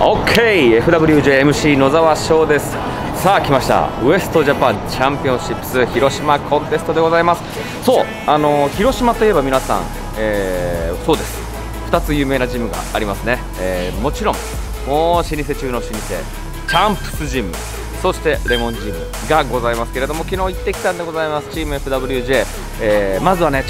OKFWJMC 野沢翔です。さあ来ました。ウエストジャパンチャンピオンシップス広島コンテストでございます。そうあの広島といえば皆さん、えーそうです。2つ有名なジムがありますね、えーもちろんもう老舗中の老舗チャンプスジムそしてレモンジムがございますけれども昨日行ってきたんでございます。チーム FWJ、えーまずはね